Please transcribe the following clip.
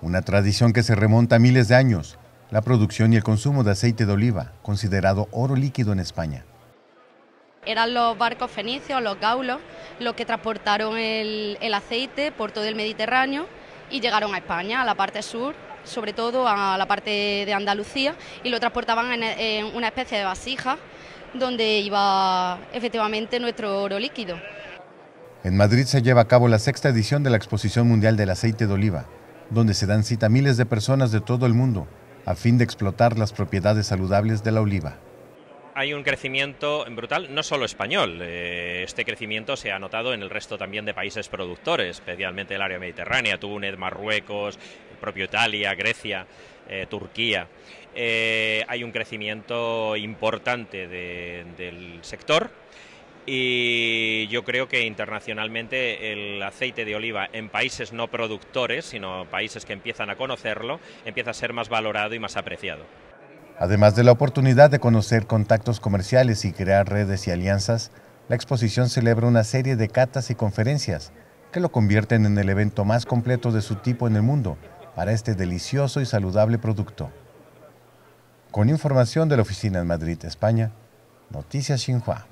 Una tradición que se remonta a miles de años, la producción y el consumo de aceite de oliva, considerado oro líquido en España. Eran los barcos fenicios, los gaulos, los que transportaron el, aceite por todo el Mediterráneo y llegaron a España, a la parte sur, sobre todo a la parte de Andalucía, y lo transportaban en, una especie de vasija donde iba efectivamente nuestro oro líquido. En Madrid se lleva a cabo la sexta edición de la Exposición Mundial del Aceite de Oliva, donde se dan cita miles de personas de todo el mundo a fin de explotar las propiedades saludables de la oliva. Hay un crecimiento brutal, no solo español, eh, este crecimiento se ha notado en el resto también de países productores, especialmente el área mediterránea, Túnez, Marruecos, propio Italia, Grecia, eh, Turquía. Eh, hay un crecimiento importante del sector y yo creo que internacionalmente el aceite de oliva en países no productores, sino países que empiezan a conocerlo, empieza a ser más valorado y más apreciado. Además de la oportunidad de conocer contactos comerciales y crear redes y alianzas, la exposición celebra una serie de catas y conferencias que lo convierten en el evento más completo de su tipo en el mundo para este delicioso y saludable producto. Con información de la oficina en Madrid, España, Noticias Xinhua.